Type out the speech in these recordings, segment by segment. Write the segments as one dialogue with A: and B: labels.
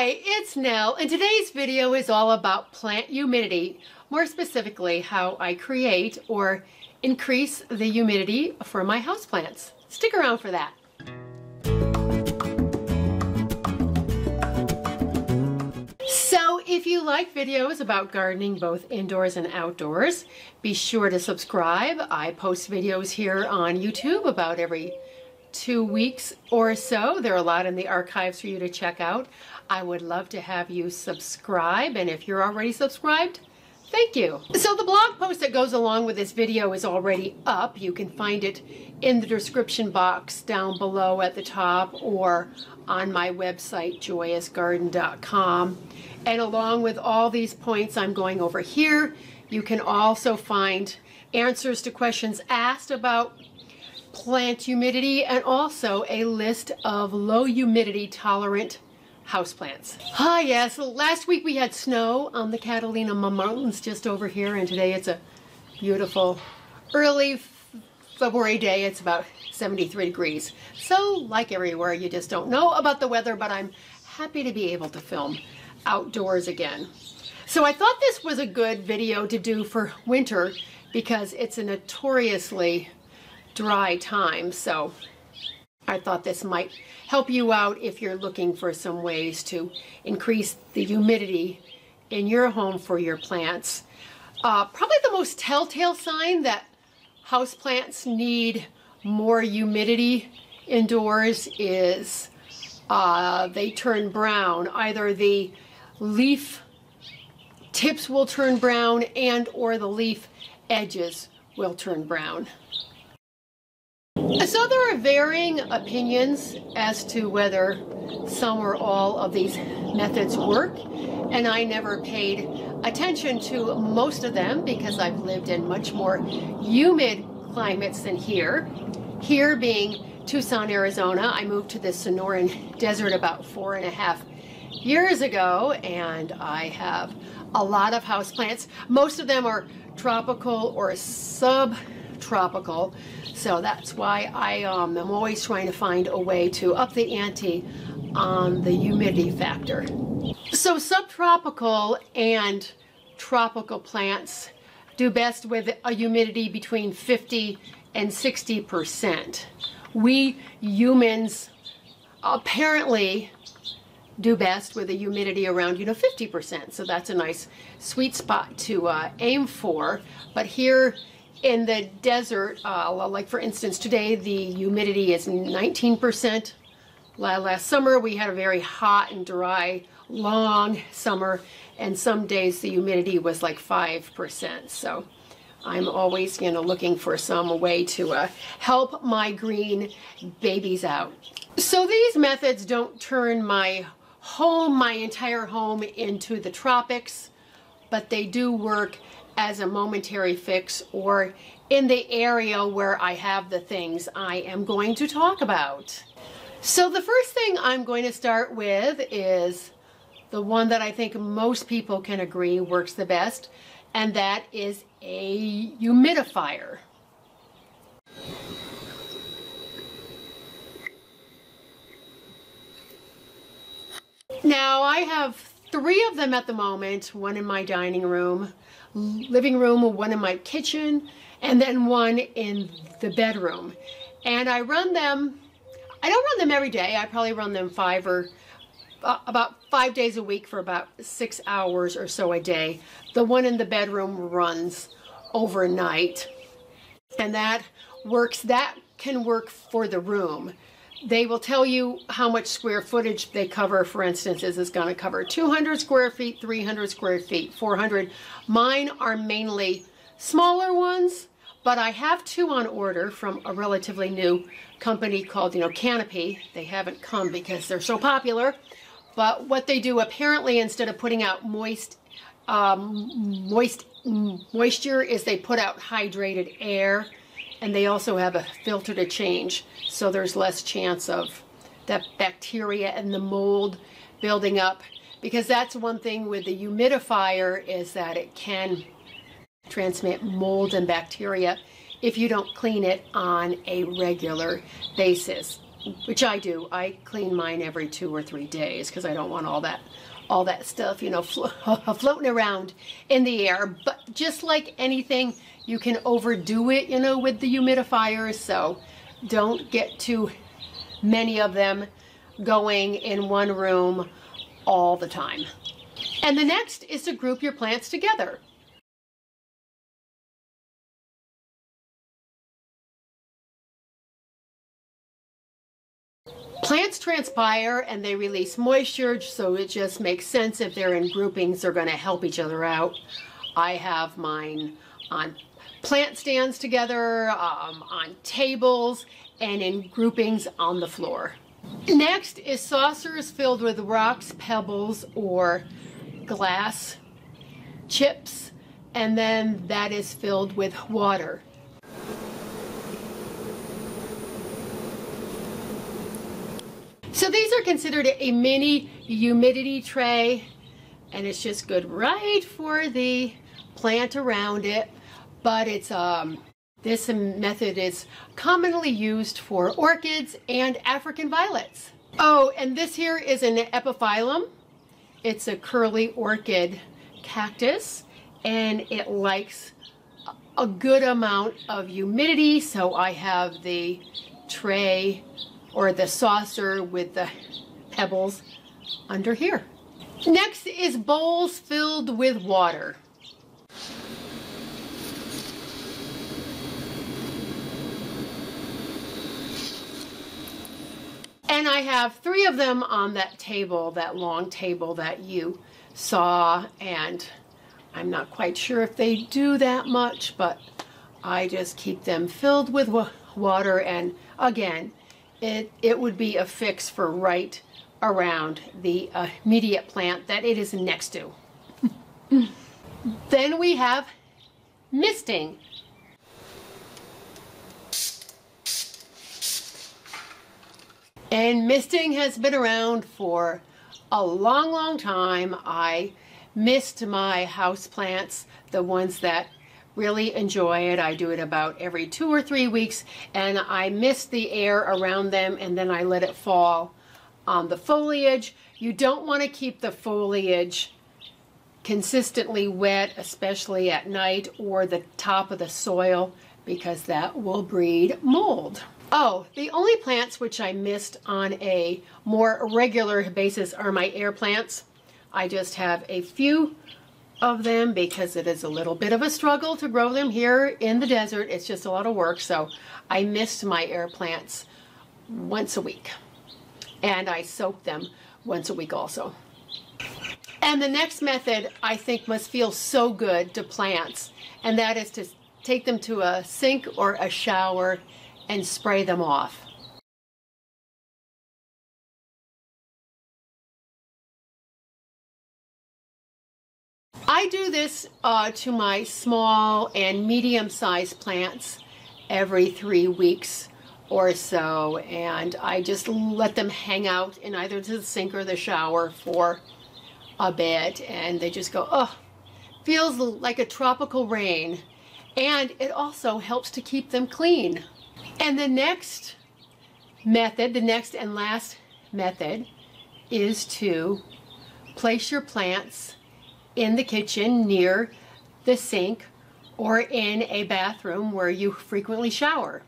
A: Hi, it's Nell, and today's video is all about plant humidity, more specifically how I create or increase the humidity for my houseplants. Stick around for that. So if you like videos about gardening both indoors and outdoors, be sure to subscribe. I post videos here on YouTube about every two weeks or so. There are a lot in the archives for you to check out. I would love to have you subscribe, and if you're already subscribed, thank you. So the blog post that goes along with this video is already up. You can find it in the description box down below at the top or on my website, joyusgarden.com. And along with all these points I'm going over here, you can also find answers to questions asked about plant humidity and also a list of low humidity tolerant houseplants. Ah yes, last week we had snow on the Catalina Mountains just over here and today it's a beautiful early February day. It's about 73 degrees. So like everywhere, you just don't know about the weather, but I'm happy to be able to film outdoors again. So I thought this was a good video to do for winter because it's a notoriously dry time. So I thought this might help you out if you're looking for some ways to increase the humidity in your home for your plants. Uh, probably the most telltale sign that houseplants need more humidity indoors is uh, they turn brown. Either the leaf tips will turn brown and or the leaf edges will turn brown. So there are varying opinions as to whether some or all of these methods work, and I never paid attention to most of them because I've lived in much more humid climates than here. Here being Tucson, Arizona, I moved to the Sonoran Desert about four and a half years ago, and I have a lot of houseplants. Most of them are tropical or subtropical, so that's why I um, am always trying to find a way to up the ante on the humidity factor. So subtropical and tropical plants do best with a humidity between 50 and 60 percent. We humans apparently do best with a humidity around you know 50 percent so that's a nice sweet spot to uh, aim for but here in the desert, uh, like for instance, today the humidity is 19%. Last summer we had a very hot and dry, long summer, and some days the humidity was like 5%. So I'm always, you know, looking for some way to uh, help my green babies out. So these methods don't turn my home, my entire home, into the tropics, but they do work as a momentary fix or in the area where I have the things I am going to talk about. So the first thing I'm going to start with is the one that I think most people can agree works the best, and that is a humidifier. Now I have three of them at the moment, one in my dining room, living room, one in my kitchen, and then one in the bedroom. And I run them, I don't run them every day. I probably run them five or uh, about five days a week for about six hours or so a day. The one in the bedroom runs overnight. And that works, that can work for the room. They will tell you how much square footage they cover. For instance, is this going to cover 200 square feet, 300 square feet, 400. Mine are mainly smaller ones, but I have two on order from a relatively new company called, you know, Canopy. They haven't come because they're so popular. But what they do apparently instead of putting out moist um, moist moisture is they put out hydrated air and they also have a filter to change so there's less chance of that bacteria and the mold building up because that's one thing with the humidifier is that it can transmit mold and bacteria if you don't clean it on a regular basis. which I do. I clean mine every two or three days because I don't want all that all that stuff, you know, flo floating around in the air. But just like anything, you can overdo it, you know, with the humidifiers. So don't get too many of them going in one room all the time. And the next is to group your plants together. Plants transpire and they release moisture, so it just makes sense if they're in groupings, they're going to help each other out. I have mine on plant stands together, um, on tables, and in groupings on the floor. Next is saucers filled with rocks, pebbles, or glass chips, and then that is filled with water. So these are considered a mini humidity tray and it's just good right for the plant around it. But it's um, this method is commonly used for orchids and African violets. Oh, and this here is an epiphyllum. It's a curly orchid cactus and it likes a good amount of humidity. So I have the tray or the saucer with the pebbles under here. Next is bowls filled with water. And I have three of them on that table, that long table that you saw. And I'm not quite sure if they do that much, but I just keep them filled with water. And again, it, it would be a fix for right around the immediate plant that it is next to. then we have misting. And misting has been around for a long, long time. I mist my house plants, the ones that really enjoy it. I do it about every two or three weeks and I mist the air around them and then I let it fall on the foliage. You don't want to keep the foliage consistently wet, especially at night or the top of the soil because that will breed mold. Oh, the only plants which I mist on a more regular basis are my air plants. I just have a few of them because it is a little bit of a struggle to grow them here in the desert. It's just a lot of work. So I mist my air plants once a week and I soak them once a week also. And the next method I think must feel so good to plants and that is to take them to a sink or a shower and spray them off. I do this uh, to my small and medium-sized plants every three weeks or so and I just let them hang out in either the sink or the shower for a bit and they just go oh feels like a tropical rain. And it also helps to keep them clean. And the next method the next and last method is to place your plants in the kitchen near the sink or in a bathroom where you frequently shower.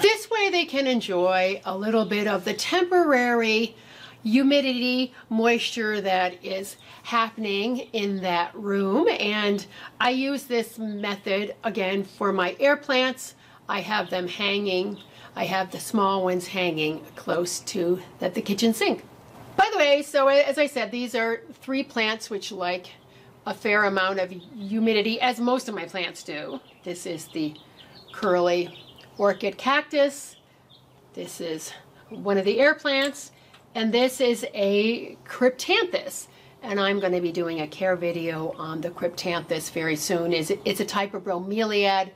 A: This way they can enjoy a little bit of the temporary humidity, moisture that is happening in that room. And I use this method again for my air plants. I have them hanging I have the small ones hanging close to the, the kitchen sink. By the way, so uh, as I said, these are three plants which like a fair amount of humidity, as most of my plants do. This is the curly orchid cactus. This is one of the air plants. And this is a cryptanthus. And I'm going to be doing a care video on the cryptanthus very soon. It's a type of bromeliad,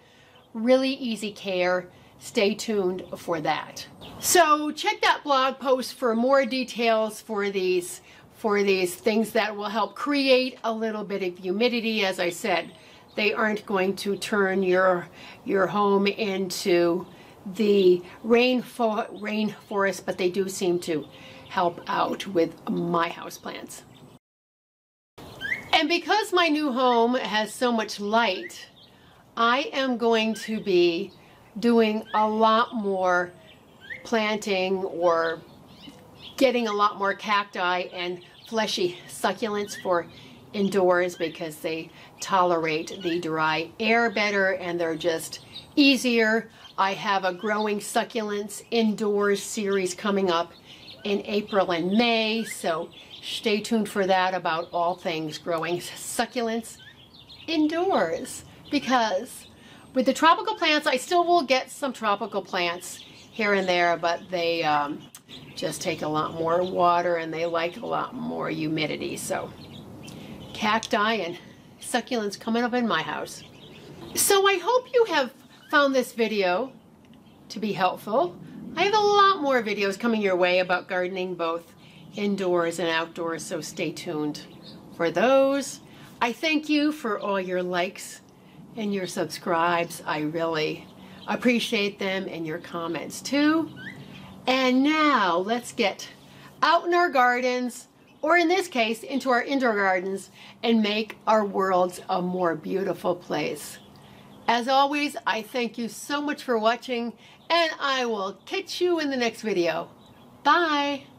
A: really easy care stay tuned for that. So check that blog post for more details for these for these things that will help create a little bit of humidity. As I said, They aren't going to turn your your home into the rainfo rainforest, but they do seem to help out with my houseplants. And because my new home has so much light, I am going to be doing a lot more planting or getting a lot more cacti and fleshy succulents for indoors because they tolerate the dry air better and they're just easier. I have a growing succulents indoors series coming up in April and May, so stay tuned for that about all things growing succulents indoors because with the tropical plants, I still will get some tropical plants here and there, but they um, just take a lot more water and they like a lot more humidity. So cacti and succulents coming up in my house. So I hope you have found this video to be helpful. I have a lot more videos coming your way about gardening both indoors and outdoors, so stay tuned for those. I thank you for all your likes and your subscribes. I really appreciate them and your comments too. And now let's get out in our gardens, or in this case, into our indoor gardens, and make our worlds a more beautiful place. As always, I thank you so much for watching, and I will catch you in the next video. Bye!